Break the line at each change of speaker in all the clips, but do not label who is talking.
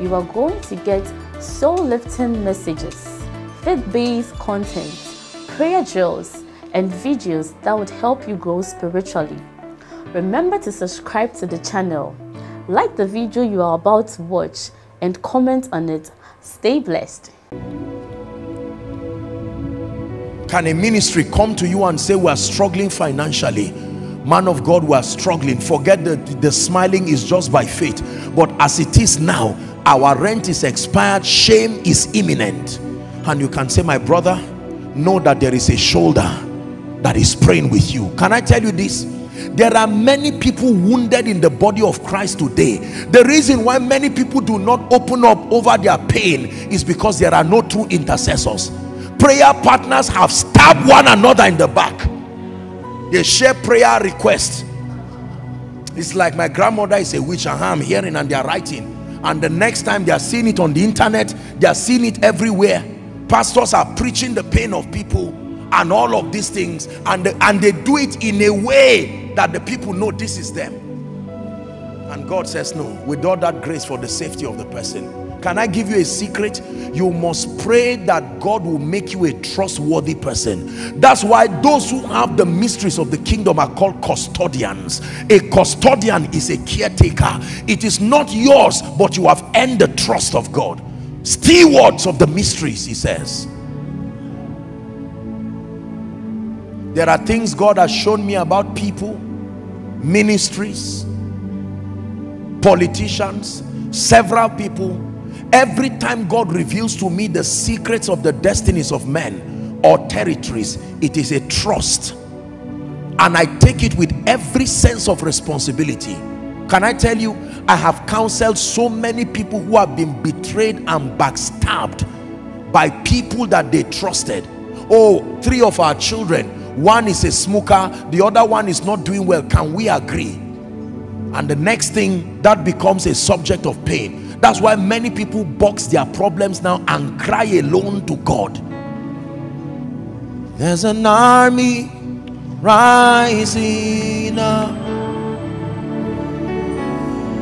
you are going to get soul-lifting messages, faith-based content, prayer drills, and videos that would help you grow spiritually. Remember to subscribe to the channel, like the video you are about to watch, and comment on it. Stay blessed.
Can a ministry come to you and say we are struggling financially? Man of God, we are struggling. Forget that the smiling is just by faith. But as it is now, our rent is expired, shame is imminent. And you can say, my brother, know that there is a shoulder that is praying with you. Can i tell you this? There are many people wounded in the body of christ today. The reason why many people do not open up over their pain is because there are no true intercessors. Prayer partners have stabbed one another in the back. They share prayer requests. It's like my grandmother is a witch and i'm hearing and they're writing and the next time they are seeing it on the internet they are seeing it everywhere. Pastors are preaching the pain of people and all of these things and the, and they do it in a way that the people know this is them. And God says no with all that grace for the safety of the person can I give you a secret? You must pray that God will make you a trustworthy person. That's why those who have the mysteries of the kingdom are called custodians. A custodian is a caretaker. It is not yours but you have earned the trust of God. Stewards of the mysteries he says. There are things God has shown me about people ministries politicians several people every time God reveals to me the secrets of the destinies of men or territories it is a trust. And I take it with every sense of responsibility. Can I tell you I have counseled so many people who have been betrayed and backstabbed by people that they trusted. Oh three of our children. One is a smoker. The other one is not doing well. Can we agree? And the next thing that becomes a subject of pain that's why many people box their problems now and cry alone to God there's an army rising up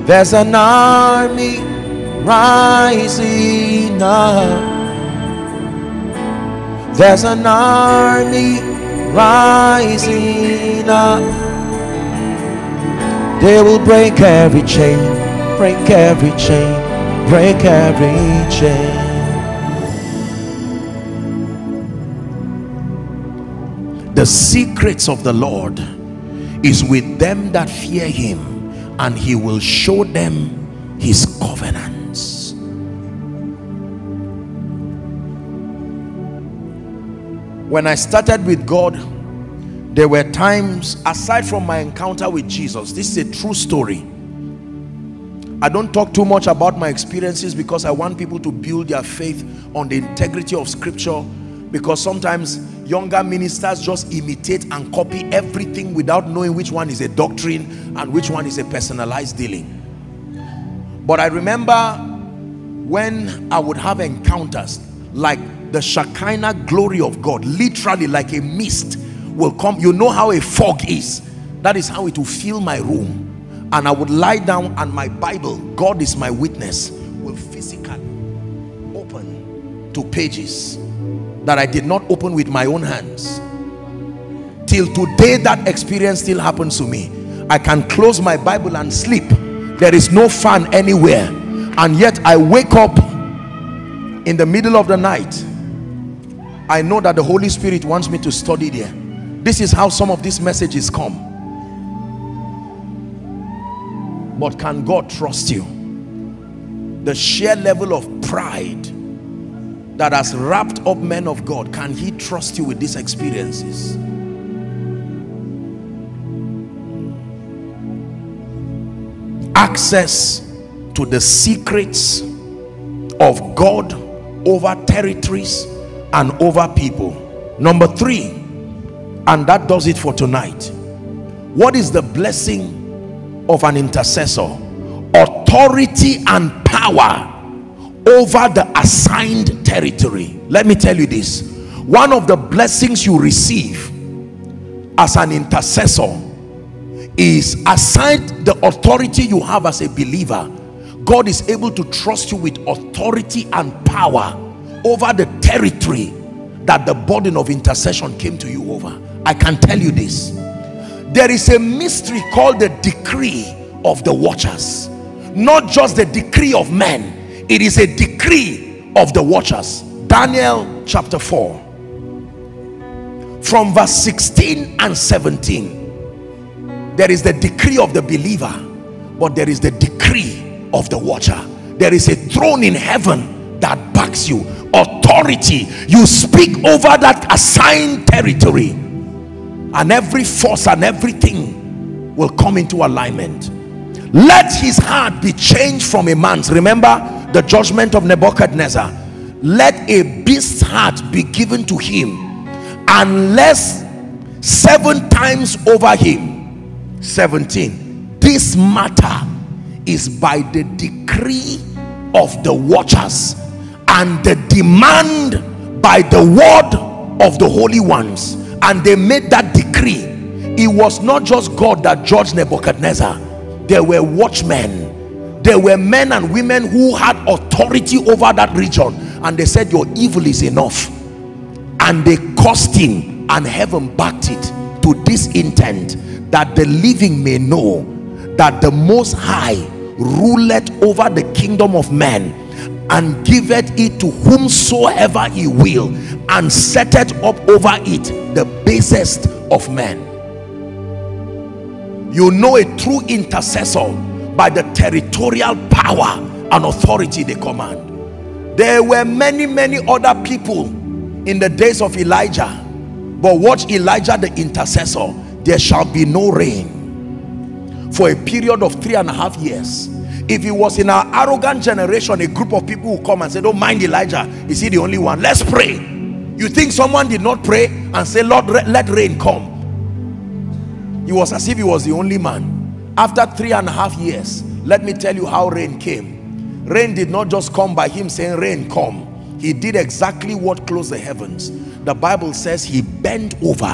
there's an army rising up. There's an army rising up. They will break every chain, break every chain, break every chain. The secrets of the Lord is with them that fear him and he will show them his covenants when I started with God there were times aside from my encounter with Jesus this is a true story I don't talk too much about my experiences because I want people to build their faith on the integrity of scripture. Because sometimes younger ministers just imitate and copy everything without knowing which one is a doctrine and which one is a personalized dealing. But I remember when I would have encounters like the Shekinah glory of God literally like a mist will come. You know how a fog is. That is how it will fill my room and I would lie down and my Bible God is my witness will physically open to pages that I did not open with my own hands. Till today that experience still happens to me. I can close my Bible and sleep. There is no fan anywhere. And yet I wake up in the middle of the night. I know that the Holy Spirit wants me to study there. This is how some of these messages come but can God trust you? The sheer level of pride that has wrapped up men of God can he trust you with these experiences? Access to the secrets of God over territories and over people. Number three and that does it for tonight. What is the blessing of an intercessor authority and power over the assigned territory. Let me tell you this. One of the blessings you receive as an intercessor is aside the authority you have as a believer God is able to trust you with authority and power over the territory that the burden of intercession came to you over. I can tell you this there is a mystery called the decree of the watchers. Not just the decree of men it is a decree of the watchers. Daniel chapter 4 from verse 16 and 17 there is the decree of the believer but there is the decree of the watcher. There is a throne in heaven that backs you. Authority. You speak over that assigned territory and every force and everything will come into alignment. Let his heart be changed from a man's. Remember the judgment of Nebuchadnezzar. Let a beast's heart be given to him unless seven times over him. 17 this matter is by the decree of the watchers and the demand by the word of the holy ones and they made that decree. It was not just God that judged Nebuchadnezzar. There were watchmen. There were men and women who had authority over that region. And they said your evil is enough. And they cursed him and heaven backed it to this intent that the living may know that the most high ruleth over the kingdom of men and giveth it to whomsoever he will and setteth up over it the basest of men. You know a true intercessor by the territorial power and authority they command. There were many many other people in the days of Elijah but watch Elijah the intercessor there shall be no rain for a period of three and a half years if it was in our arrogant generation a group of people who come and say don't mind Elijah. Is he the only one? Let's pray. You think someone did not pray and say Lord let rain come. He was as if he was the only man. After three and a half years let me tell you how rain came. Rain did not just come by him saying rain come. He did exactly what closed the heavens. The bible says he bent over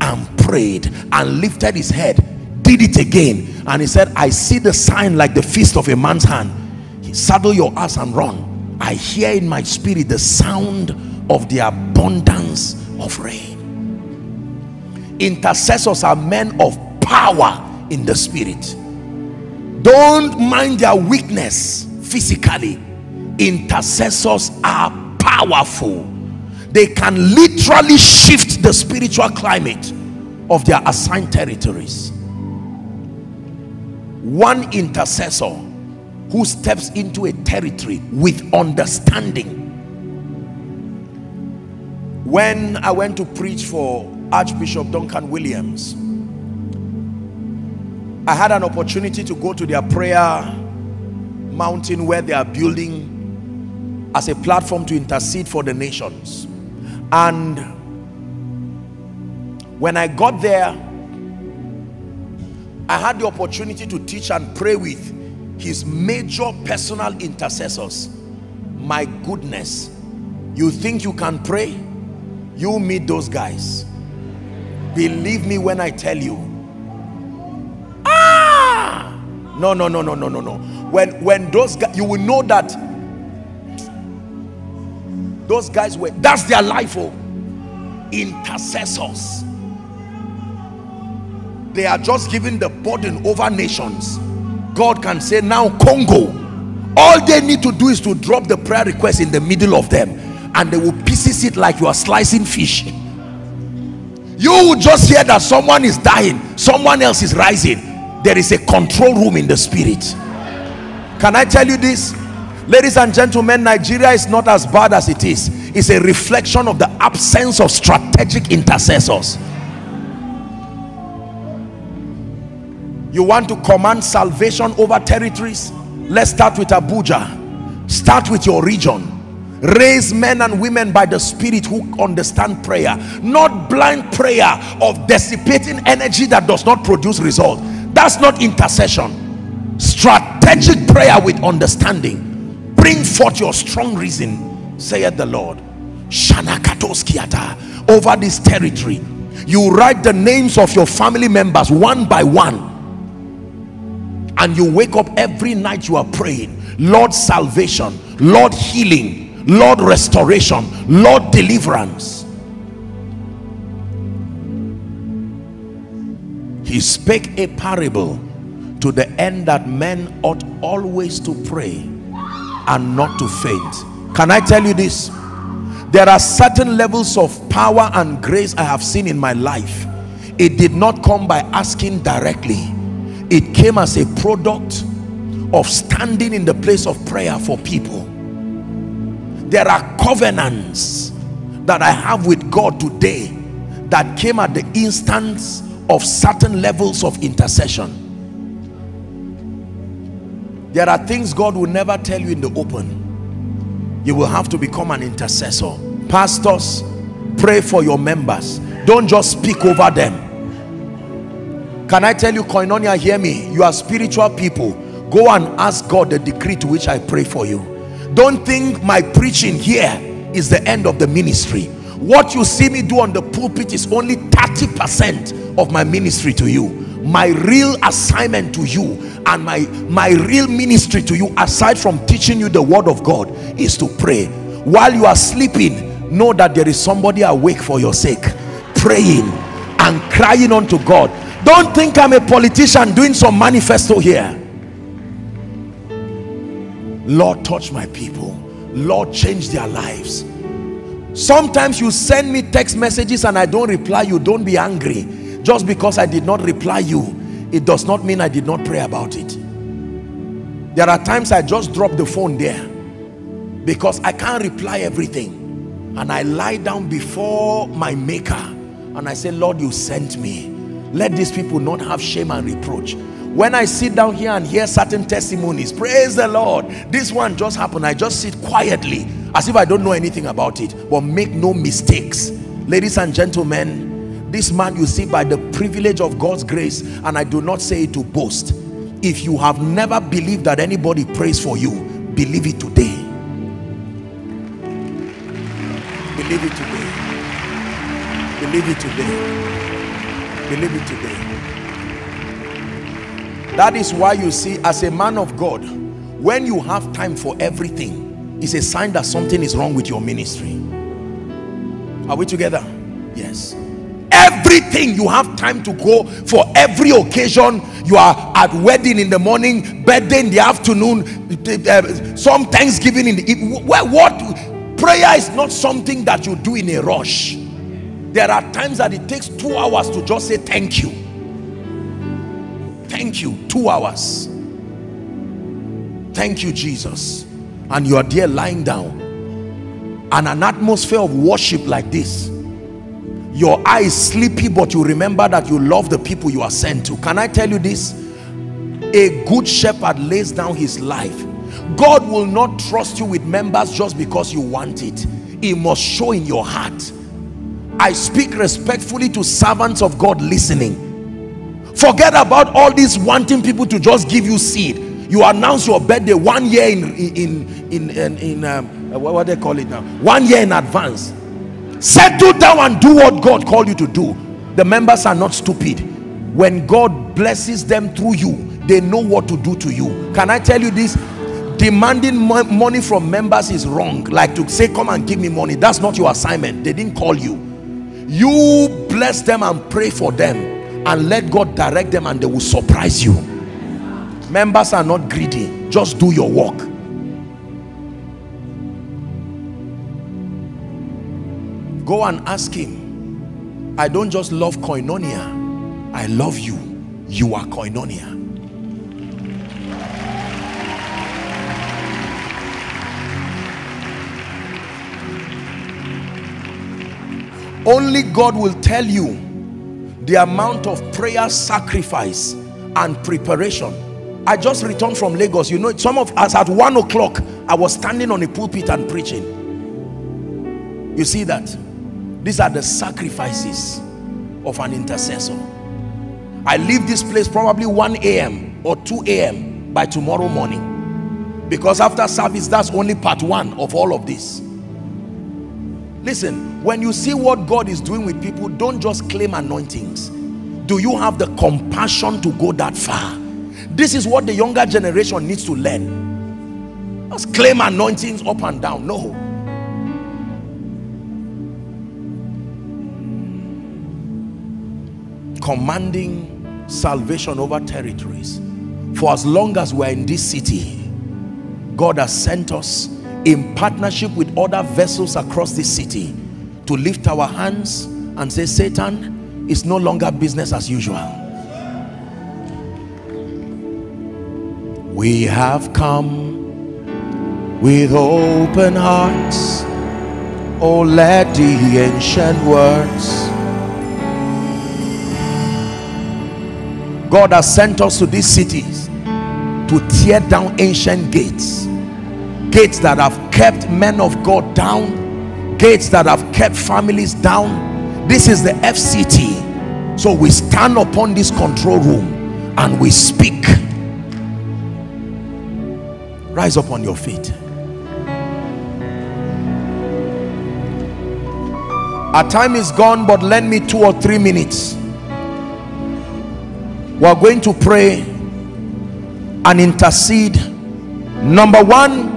and prayed and lifted his head did it again. And he said i see the sign like the fist of a man's hand. Saddle your ass and run. I hear in my spirit the sound of the abundance of rain. Intercessors are men of power in the spirit. Don't mind their weakness physically. Intercessors are powerful. They can literally shift the spiritual climate of their assigned territories one intercessor who steps into a territory with understanding. When I went to preach for Archbishop Duncan Williams I had an opportunity to go to their prayer mountain where they are building as a platform to intercede for the nations. And when I got there I had the opportunity to teach and pray with his major personal intercessors. My goodness. You think you can pray? You meet those guys. Believe me when I tell you. Ah! No no no no no no no. When when those guys you will know that those guys were that's their life oh. Intercessors they are just giving the burden over nations. God can say now Congo all they need to do is to drop the prayer request in the middle of them and they will pieces it like you are slicing fish. You will just hear that someone is dying someone else is rising. There is a control room in the spirit. Can I tell you this? Ladies and gentlemen nigeria is not as bad as it is. It's a reflection of the absence of strategic intercessors you want to command salvation over territories? Let's start with abuja. Start with your region. Raise men and women by the spirit who understand prayer. Not blind prayer of dissipating energy that does not produce result. That's not intercession. Strategic prayer with understanding. Bring forth your strong reason saith the lord. Over this territory. You write the names of your family members one by one and you wake up every night you are praying lord salvation lord healing Lord restoration, Lord deliverance. He spake a parable to the end that men ought always to pray and not to faint. Can I tell you this? There are certain levels of power and grace I have seen in my life. It did not come by asking directly. It came as a product of standing in the place of prayer for people. There are covenants that I have with God today that came at the instance of certain levels of intercession. There are things God will never tell you in the open. You will have to become an intercessor. Pastors pray for your members. Don't just speak over them can I tell you koinonia hear me? You are spiritual people. Go and ask God the decree to which I pray for you. Don't think my preaching here is the end of the ministry. What you see me do on the pulpit is only 30 percent of my ministry to you. My real assignment to you and my my real ministry to you aside from teaching you the word of god is to pray. While you are sleeping know that there is somebody awake for your sake praying and crying unto god don't think i'm a politician doing some manifesto here. Lord touch my people. Lord change their lives. Sometimes you send me text messages and I don't reply you. Don't be angry. Just because I did not reply you it does not mean I did not pray about it. There are times I just drop the phone there because I can't reply everything. And I lie down before my maker and I say Lord you sent me let these people not have shame and reproach. When I sit down here and hear certain testimonies praise the Lord. This one just happened. I just sit quietly as if I don't know anything about it. But make no mistakes. Ladies and gentlemen this man you see by the privilege of God's grace and I do not say it to boast. If you have never believed that anybody prays for you believe it today. Believe it today. Believe it today believe it today. That is why you see as a man of God when you have time for everything it's a sign that something is wrong with your ministry. Are we together? Yes. Everything you have time to go for every occasion. You are at wedding in the morning birthday in the afternoon uh, some thanksgiving in the what prayer is not something that you do in a rush there are times that it takes two hours to just say thank you. Thank you two hours. Thank you jesus. And you are there lying down. And an atmosphere of worship like this. Your eyes sleepy but you remember that you love the people you are sent to. Can i tell you this? A good shepherd lays down his life. God will not trust you with members just because you want it. It must show in your heart i speak respectfully to servants of god listening. Forget about all these wanting people to just give you seed. You announce your birthday one year in in in in, in um, what, what they call it now? One year in advance. Settle down and do what god called you to do. The members are not stupid. When god blesses them through you they know what to do to you. Can i tell you this? Demanding money from members is wrong. Like to say come and give me money. That's not your assignment. They didn't call you you bless them and pray for them and let God direct them and they will surprise you. Members are not greedy. Just do your work. Go and ask him. I don't just love koinonia. I love you. You are koinonia only God will tell you the amount of prayer sacrifice and preparation i just returned from lagos you know some of us at one o'clock i was standing on a pulpit and preaching You see that? These are the sacrifices of an intercessor. I leave this place probably 1 a.m. or 2 a.m. by tomorrow morning. Because after service, that's only part one of all of this. Listen, when you see what God is doing with people, don't just claim anointings. Do you have the compassion to go that far? This is what the younger generation needs to learn. Just claim anointings up and down. No. Commanding salvation over territories. For as long as we're in this city, God has sent us in partnership with other vessels across this city to lift our hands and say Satan is no longer business as usual. We have come with open hearts. Oh let the ancient words. God has sent us to these cities to tear down ancient gates gates that have kept men of God down gates that have kept families down. This is the FCT so we stand upon this control room and we speak. Rise up on your feet. Our time is gone but lend me two or three minutes. We are going to pray and intercede. Number one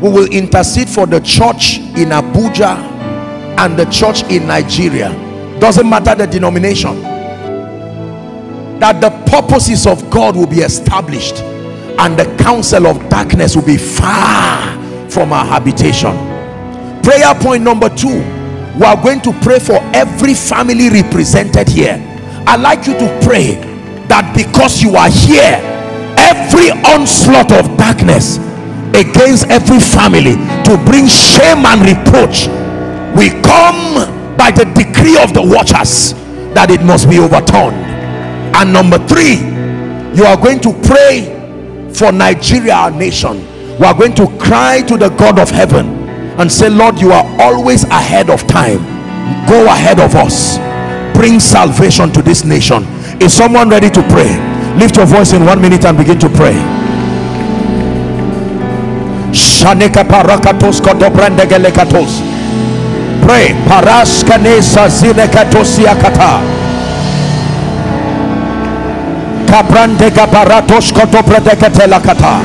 we will intercede for the church in Abuja and the church in Nigeria. Doesn't matter the denomination. That the purposes of God will be established and the counsel of darkness will be far from our habitation. Prayer point number two. We are going to pray for every family represented here. I'd like you to pray that because you are here every onslaught of darkness against every family to bring shame and reproach. We come by the decree of the watchers that it must be overturned. And number three you are going to pray for Nigeria our nation. We are going to cry to the God of heaven and say Lord you are always ahead of time. Go ahead of us. Bring salvation to this nation. Is someone ready to pray? Lift your voice in one minute and begin to pray Shaneka parakatos kodobrandegelekatos. Pray. Paraskanesa zinekatosia kata. Kabrandega baratos kodobradekatela kata.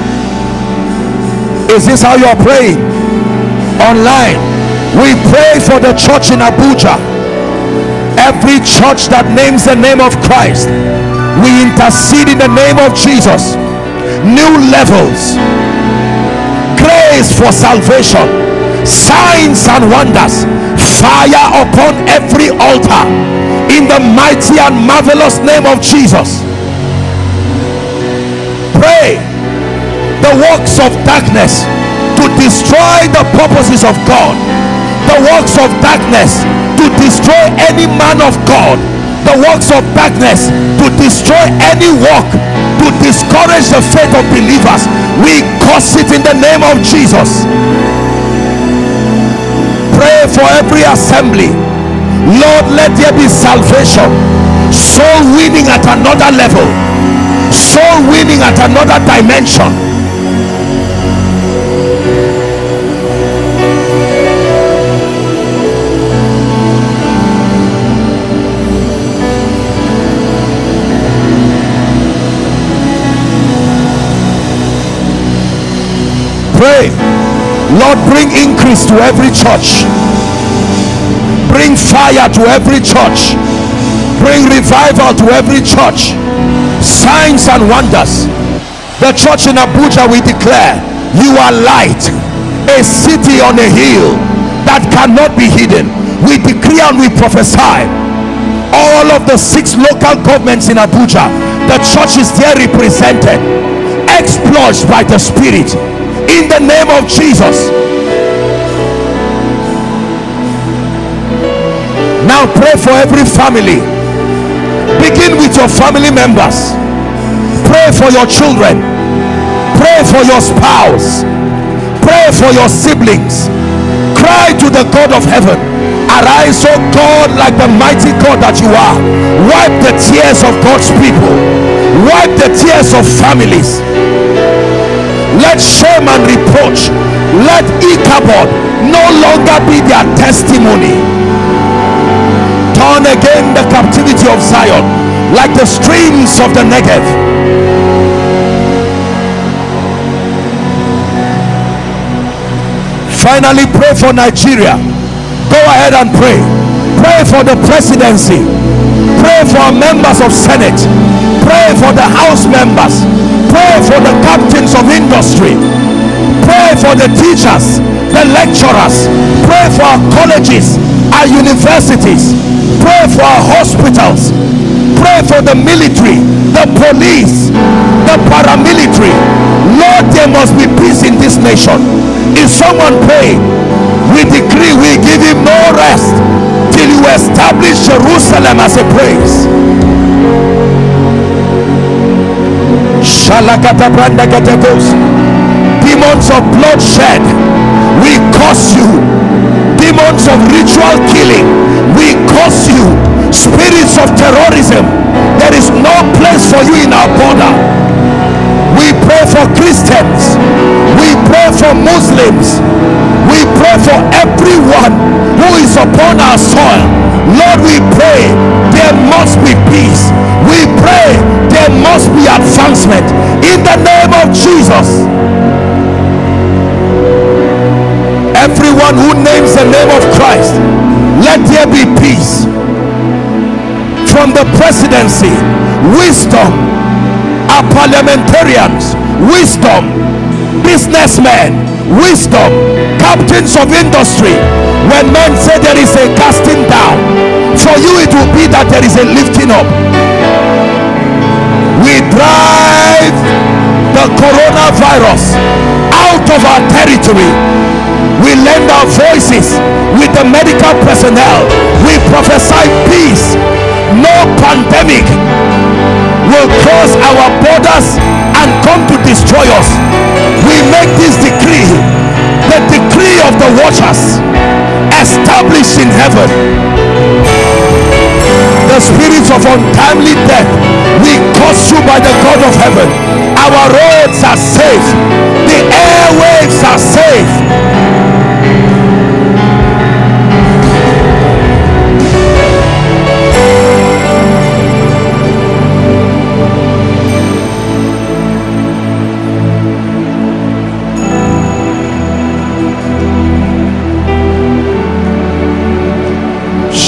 Is this how you are praying? Online. We pray for the church in Abuja. Every church that names the name of Christ. We intercede in the name of Jesus. New levels grace for salvation signs and wonders fire upon every altar. In the mighty and marvelous name of Jesus pray. The works of darkness to destroy the purposes of God. The works of darkness to destroy any man of God. The works of darkness to destroy any work to discourage the faith of believers. We curse it in the name of Jesus. Pray for every assembly. Lord let there be salvation. Soul winning at another level. Soul winning at another dimension lord bring increase to every church. Bring fire to every church. Bring revival to every church. Signs and wonders. The church in abuja we declare you are light. A city on a hill that cannot be hidden. We decree and we prophesy. All of the six local governments in abuja the church is there represented. Exploits by the spirit in the name of Jesus now pray for every family begin with your family members pray for your children pray for your spouse pray for your siblings cry to the God of heaven. Arise, O God, like the mighty God that you are. Wipe the tears of God's people. Wipe the tears of families. Let shame and reproach, let Ichabod no longer be their testimony. Turn again the captivity of Zion like the streams of the Negev. Finally, pray for Nigeria. Go ahead and pray. Pray for the presidency. Pray for members of Senate. Pray for the House members. Pray for the captains of industry. Pray for the teachers, the lecturers. Pray for our colleges, our universities. Pray for our hospitals. Pray for the military, the police, the paramilitary. Lord, there must be peace in this nation. If someone pray, we decree we give him no rest till you establish Jerusalem as a praise. Demons of bloodshed, we curse you. Demons of ritual killing, we curse you. Spirits of terrorism, there is no place for you in our border we pray for Christians. We pray for Muslims. We pray for everyone who is upon our soil. Lord, we pray there must be peace. We pray there must be advancement the name of Jesus. Everyone who names the name of Christ, let there be peace. From the presidency, wisdom, our parliamentarians, wisdom, businessmen, wisdom, captains of industry. When men say there is a casting down, for you it will be that there is a lifting up. Drive the coronavirus out of our territory. We lend our voices with the medical personnel. We prophesy peace, no pandemic will cross our borders and come to destroy us. We make this decree, the decree of the watchers, established in heaven. The spirits of untimely death, we curse you by the God of heaven. Our roads are safe, the airwaves are safe.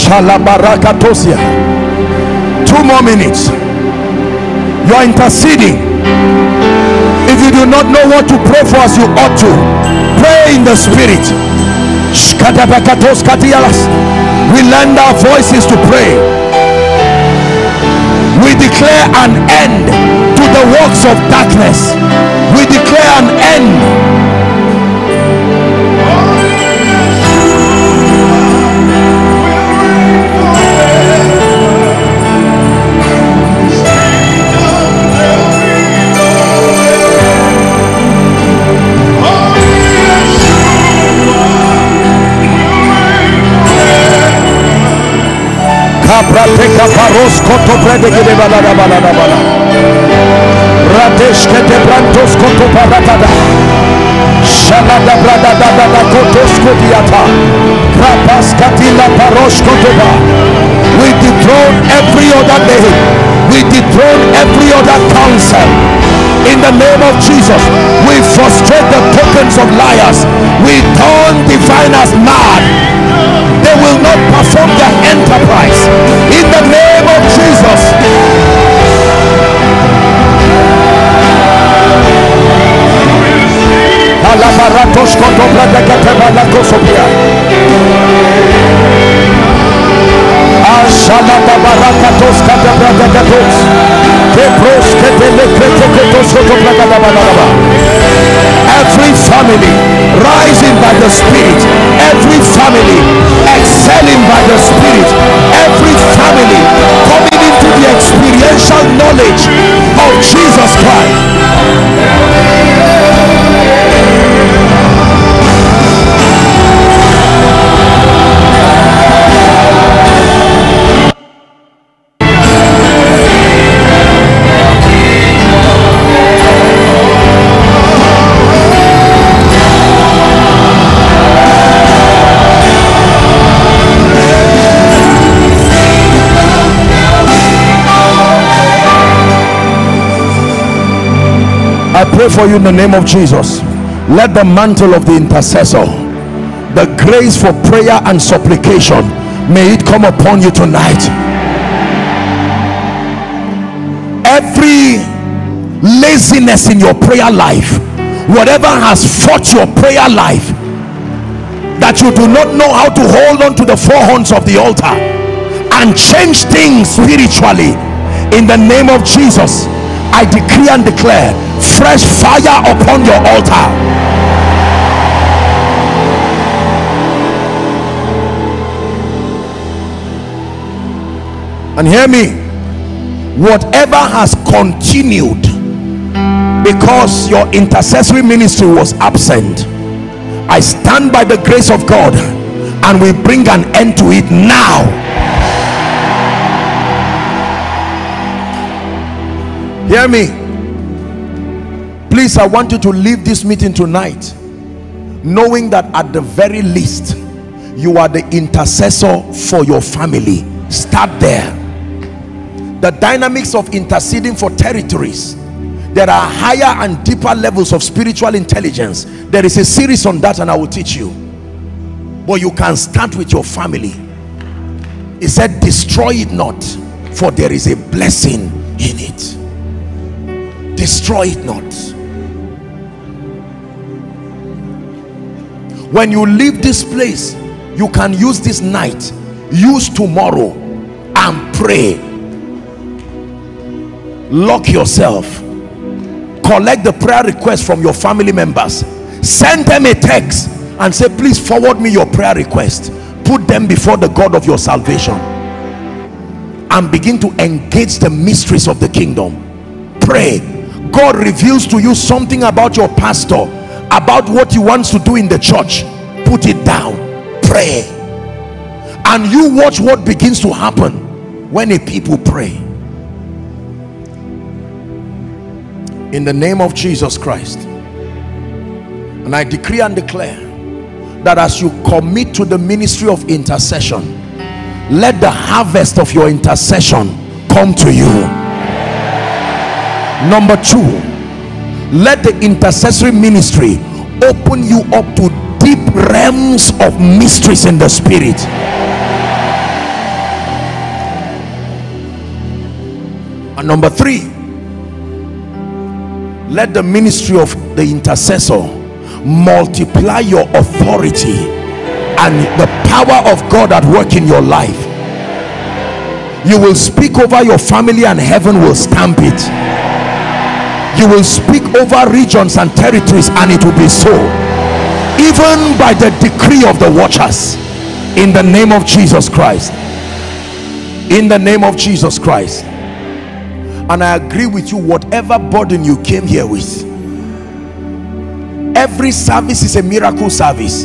Shalabarakatosia. Two more minutes. You are interceding. If you do not know what to pray for as you ought to, pray in the spirit. We lend our voices to pray. We declare an end to the works of darkness. We declare an end De brantos koto brada da da da katila. We dethrone every other name. We dethrone every other counsel. In the name of Jesus, we frustrate the tokens of liars. We turn diviners mad they will not perform their enterprise. In the name of Jesus. Every family rising by the spirit. Every family the spirit. Every family coming into the experiential knowledge of jesus christ pray for you in the name of Jesus. Let the mantle of the intercessor the grace for prayer and supplication may it come upon you tonight. Every laziness in your prayer life whatever has fought your prayer life that you do not know how to hold on to the four horns of the altar and change things spiritually in the name of Jesus I decree and declare fresh fire upon your altar. And hear me whatever has continued because your intercessory ministry was absent I stand by the grace of God and we bring an end to it now. Hear me please i want you to leave this meeting tonight knowing that at the very least you are the intercessor for your family. Start there. The dynamics of interceding for territories there are higher and deeper levels of spiritual intelligence. There is a series on that and i will teach you. But you can start with your family. He said destroy it not for there is a blessing in it. Destroy it not when you leave this place you can use this night. Use tomorrow and pray. Lock yourself. Collect the prayer request from your family members. Send them a text and say please forward me your prayer request. Put them before the God of your salvation. And begin to engage the mysteries of the kingdom. Pray. God reveals to you something about your pastor about what he wants to do in the church put it down. Pray. And you watch what begins to happen when a people pray. In the name of Jesus Christ. And I decree and declare that as you commit to the ministry of intercession let the harvest of your intercession come to you. Number two let the intercessory ministry open you up to deep realms of mysteries in the spirit. And number three let the ministry of the intercessor multiply your authority and the power of God at work in your life. You will speak over your family and heaven will stamp it you will speak over regions and territories and it will be so. Even by the decree of the watchers. In the name of Jesus Christ. In the name of Jesus Christ. And I agree with you whatever burden you came here with. Every service is a miracle service.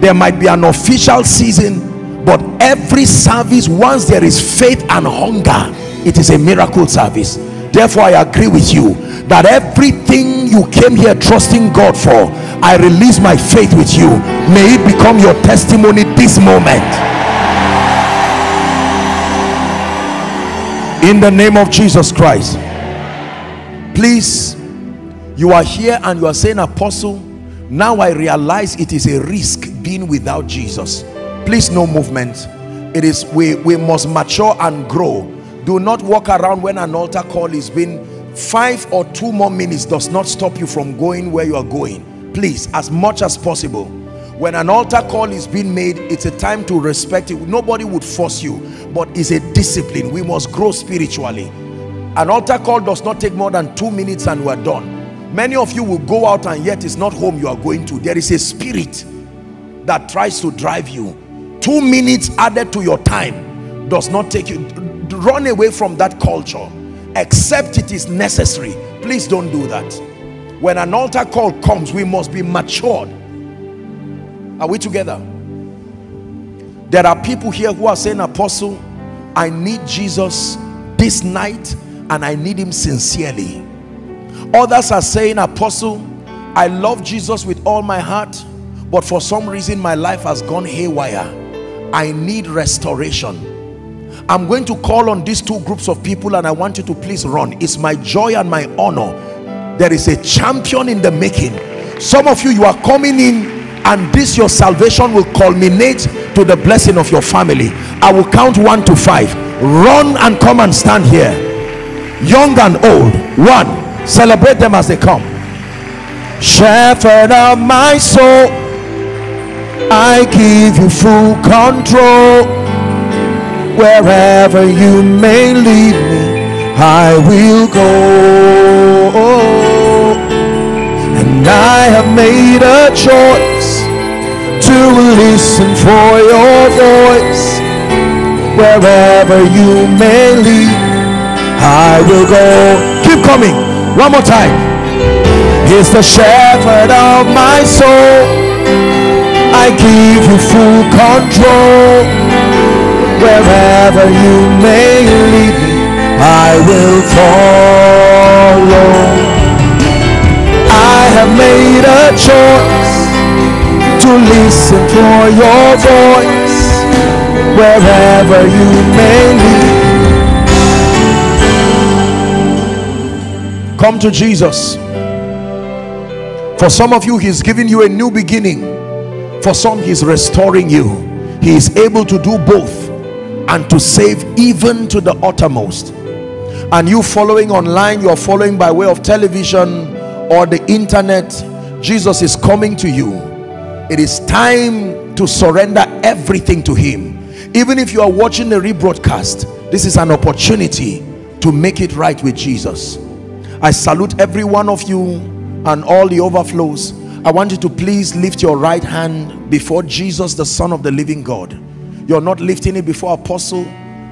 There might be an official season but every service once there is faith and hunger it is a miracle service therefore I agree with you that everything you came here trusting God for I release my faith with you. May it become your testimony this moment. In the name of Jesus Christ. Please you are here and you are saying apostle now I realize it is a risk being without Jesus. Please no movement. It is we we must mature and grow do not walk around when an altar call is being five or two more minutes does not stop you from going where you are going. Please as much as possible. When an altar call is being made it's a time to respect it. Nobody would force you but it's a discipline. We must grow spiritually. An altar call does not take more than two minutes and we're done. Many of you will go out and yet it's not home you are going to. There is a spirit that tries to drive you. Two minutes added to your time does not take you run away from that culture except it is necessary. Please don't do that. When an altar call comes we must be matured. Are we together? There are people here who are saying apostle i need jesus this night and i need him sincerely. Others are saying apostle i love jesus with all my heart but for some reason my life has gone haywire. I need restoration I'm going to call on these two groups of people and I want you to please run. It's my joy and my honor. There is a champion in the making. Some of you you are coming in and this your salvation will culminate to the blessing of your family. I will count one to five. Run and come and stand here. Young and old. One. Celebrate them as they come. Shepherd of my soul i give you full control wherever you may lead me I will go. And I have made a choice to listen for your voice. Wherever you may lead I will go. Keep coming. One more time. He's the shepherd of my soul. I give you full control wherever you may lead me I will follow. I have made a choice to listen for your voice wherever you may lead. Come to Jesus. For some of you, He's giving you a new beginning. For some, He's restoring you. He is able to do both and to save even to the uttermost. And you following online you're following by way of television or the internet jesus is coming to you. It is time to surrender everything to him. Even if you are watching the rebroadcast this is an opportunity to make it right with jesus. I salute every one of you and all the overflows. I want you to please lift your right hand before jesus the son of the living god you're not lifting it before apostle.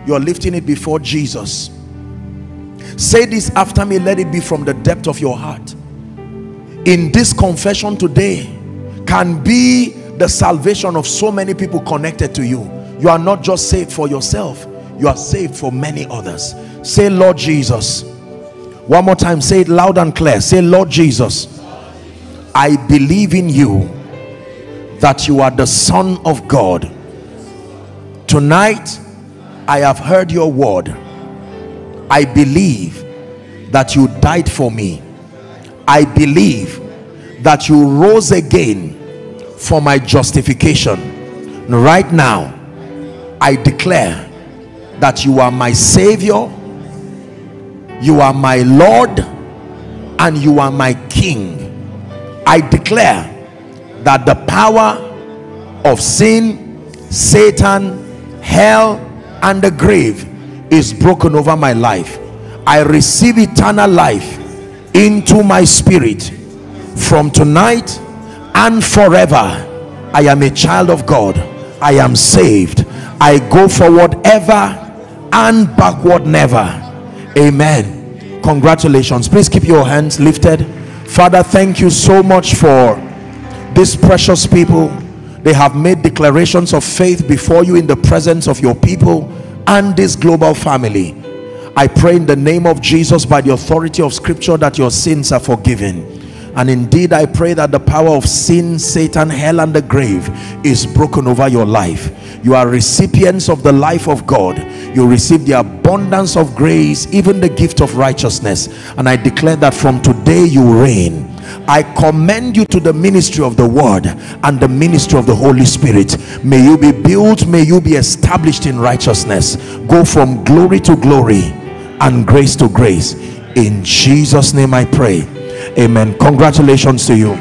You're lifting it before jesus. Say this after me. Let it be from the depth of your heart. In this confession today can be the salvation of so many people connected to you. You are not just saved for yourself. You are saved for many others. Say lord jesus. One more time say it loud and clear. Say lord jesus i believe in you that you are the son of god tonight i have heard your word I believe that you died for me. I believe that you rose again for my justification. Right now, I declare that you are my Savior, you are my Lord, and you are my King. I declare that the power of sin, Satan, hell, and the grave is broken over my life. I receive eternal life into my spirit. From tonight and forever i am a child of god. I am saved. I go forward ever and backward never. Amen. Congratulations. Please keep your hands lifted. Father thank you so much for these precious people they have made declarations of faith before you in the presence of your people and this global family. I pray in the name of Jesus by the authority of scripture that your sins are forgiven. And indeed I pray that the power of sin Satan hell and the grave is broken over your life. You are recipients of the life of God. You receive the abundance of grace even the gift of righteousness. And I declare that from today you reign I commend you to the ministry of the word and the ministry of the Holy Spirit. May you be built, may you be established in righteousness. Go from glory to glory and grace to grace. In Jesus' name I pray. Amen. Congratulations to you.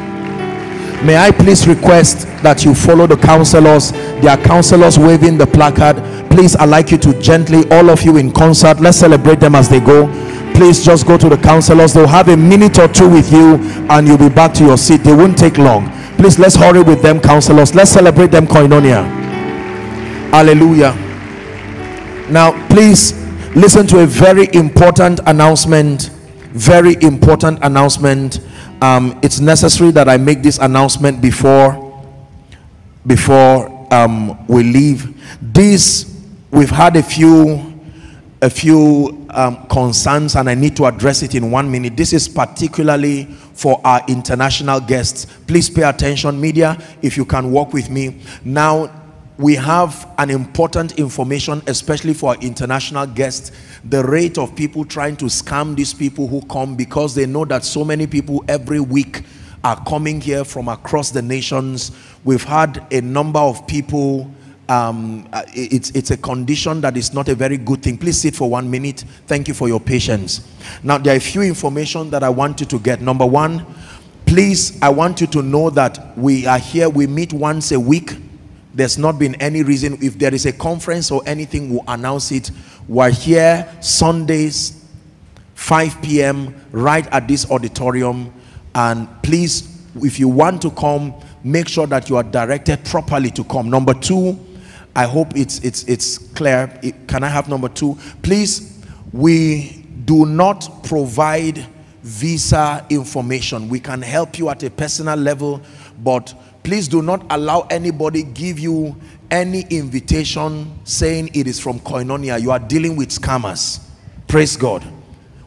May I please request that you follow the counselors. There are counselors waving the placard. Please, I'd like you to gently, all of you in concert, let's celebrate them as they go please just go to the counselors. They'll have a minute or two with you and you'll be back to your seat. They won't take long. Please let's hurry with them counselors. Let's celebrate them koinonia. Hallelujah. Now please listen to a very important announcement. Very important announcement. Um, it's necessary that i make this announcement before before um, we leave. This we've had a few a few um, concerns and I need to address it in one minute. This is particularly for our international guests. Please pay attention, media, if you can work with me. Now, we have an important information, especially for our international guests, the rate of people trying to scam these people who come because they know that so many people every week are coming here from across the nations. We've had a number of people um, uh, it's, it's a condition that is not a very good thing. Please sit for one minute. Thank you for your patience. Now, there are a few information that I want you to get. Number one, please, I want you to know that we are here. We meet once a week there's not been any reason if there is a conference or anything we'll announce it we're here sundays 5 p.m right at this auditorium and please if you want to come make sure that you are directed properly to come number two i hope it's it's it's clear. It, can i have number two? Please we do not provide visa information. We can help you at a personal level but please do not allow anybody give you any invitation saying it is from koinonia. You are dealing with scammers. Praise god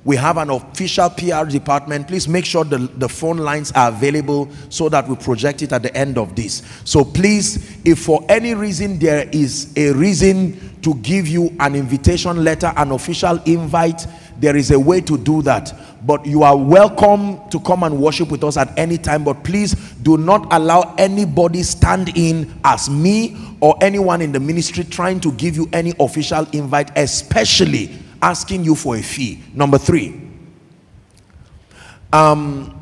we have an official pr department. Please make sure the, the phone lines are available so that we project it at the end of this. So please if for any reason there is a reason to give you an invitation letter an official invite there is a way to do that. But you are welcome to come and worship with us at any time. But please do not allow anybody stand in as me or anyone in the ministry trying to give you any official invite especially asking you for a fee. Number three um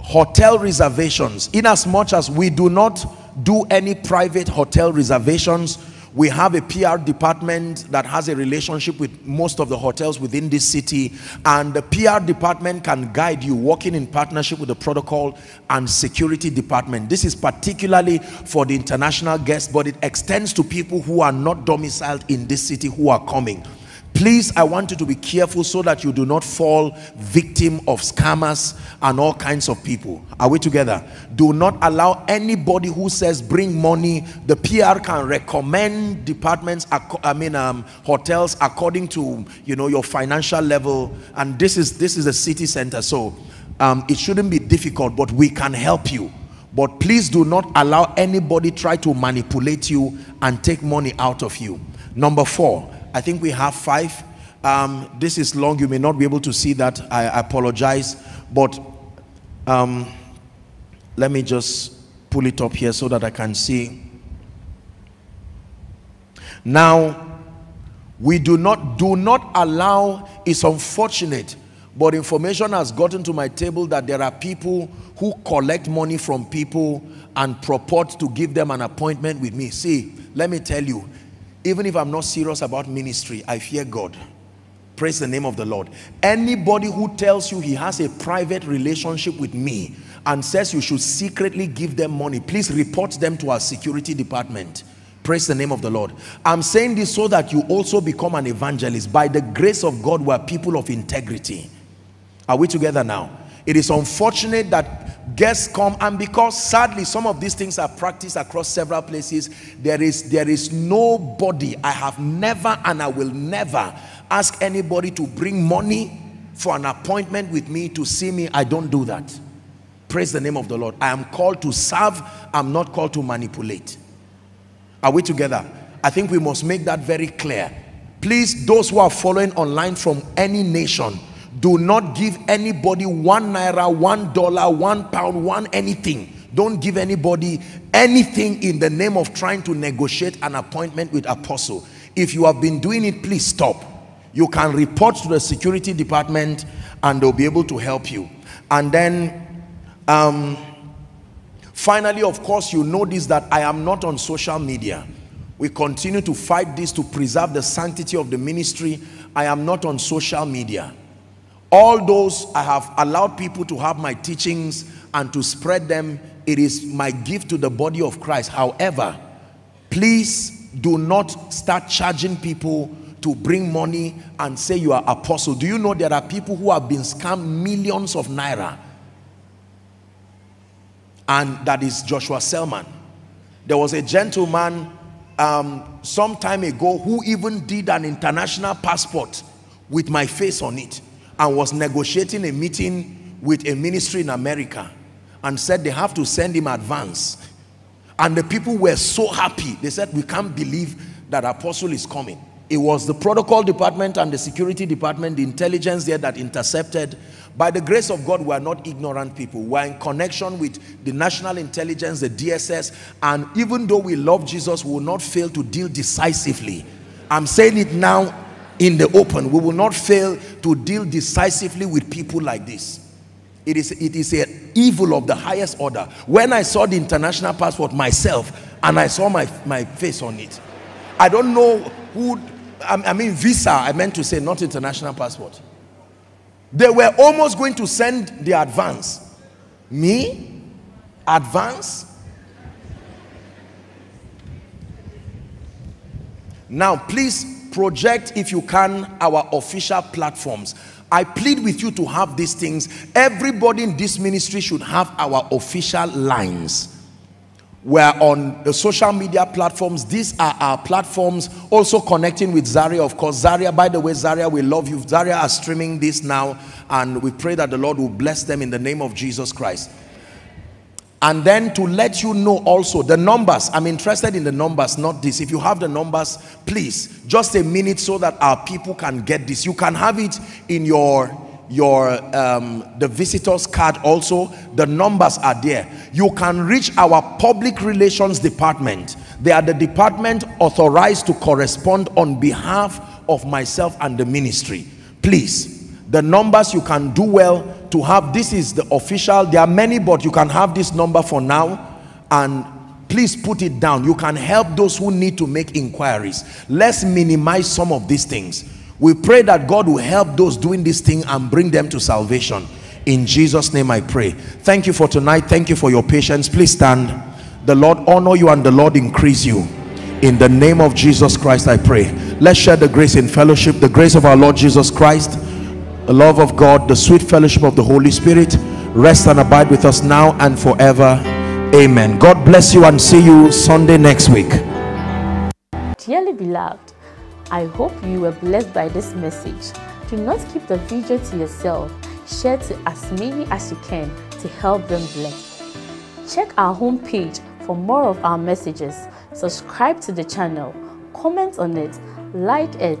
hotel reservations. In as much as we do not do any private hotel reservations we have a PR department that has a relationship with most of the hotels within this city and the PR department can guide you working in partnership with the protocol and security department. This is particularly for the international guests but it extends to people who are not domiciled in this city who are coming please i want you to be careful so that you do not fall victim of scammers and all kinds of people. Are we together? Do not allow anybody who says bring money the pr can recommend departments i mean um, hotels according to you know your financial level. And this is this is a city center so um, it shouldn't be difficult but we can help you. But please do not allow anybody try to manipulate you and take money out of you. Number four I think we have five. Um, this is long. You may not be able to see that. I, apologize. But um, let me just pull it up here so that I can see. Now, we do not do not allow. It's unfortunate, but information has gotten to my table that there are people who collect money from people and purport to give them an appointment with me. See, let me tell you, even if I'm not serious about ministry, I fear God. Praise the name of the Lord. Anybody who tells you he has a private relationship with me and says you should secretly give them money, please report them to our security department. Praise the name of the Lord. I'm saying this so that you also become an evangelist. By the grace of God, we're people of integrity. Are we together now? It is unfortunate that guests come and because sadly some of these things are practiced across several places there is there is nobody i have never and i will never ask anybody to bring money for an appointment with me to see me. I don't do that. Praise the name of the lord. I am called to serve. I'm not called to manipulate. Are we together? I think we must make that very clear. Please those who are following online from any nation do not give anybody one naira one dollar one pound one anything. Don't give anybody anything in the name of trying to negotiate an appointment with apostle. If you have been doing it please stop. You can report to the security department and they'll be able to help you. And then um, finally of course you notice that i am not on social media. We continue to fight this to preserve the sanctity of the ministry. I am not on social media all those I have allowed people to have my teachings and to spread them it is my gift to the body of Christ. However please do not start charging people to bring money and say you are apostle. Do you know there are people who have been scammed millions of naira? And that is Joshua Selman. There was a gentleman um, some time ago who even did an international passport with my face on it and was negotiating a meeting with a ministry in America and said they have to send him advance And the people were so happy. They said, we can't believe that apostle is coming. It was the protocol department and the security department, the intelligence there that intercepted. By the grace of God, we are not ignorant people. We are in connection with the national intelligence, the DSS, and even though we love Jesus, we will not fail to deal decisively. I'm saying it now in the open. We will not fail to deal decisively with people like this. It is, it is an evil of the highest order. When I saw the international passport myself and I saw my, my face on it, I don't know who I mean visa, I meant to say not international passport. They were almost going to send the advance. Me? Advance? Now, please project, if you can, our official platforms. I plead with you to have these things. Everybody in this ministry should have our official lines we're on the social media platforms. These are our platforms also connecting with Zaria. Of course, Zaria, by the way, Zaria, we love you. Zaria are streaming this now and we pray that the Lord will bless them in the name of Jesus Christ. And then to let you know also the numbers. I'm interested in the numbers, not this. If you have the numbers, please, just a minute so that our people can get this. You can have it in your your um, the visitors card also the numbers are there you can reach our public relations department they are the department authorized to correspond on behalf of myself and the ministry please the numbers you can do well to have this is the official there are many but you can have this number for now and please put it down you can help those who need to make inquiries let's minimize some of these things we pray that God will help those doing this thing and bring them to salvation. In Jesus' name I pray. Thank you for tonight. Thank you for your patience. Please stand. The Lord honor you and the Lord increase you. In the name of Jesus Christ I pray. Let's share the grace in fellowship. The grace of our Lord Jesus Christ, the love of God, the sweet fellowship of the Holy Spirit rest and abide with us now and forever. Amen. God bless you and see you Sunday next week.
Dearly beloved, I hope you were blessed by this message. Do not keep the video to yourself. Share to as many as you can to help them bless. Check our homepage for more of our messages. Subscribe to the channel, comment on it, like it.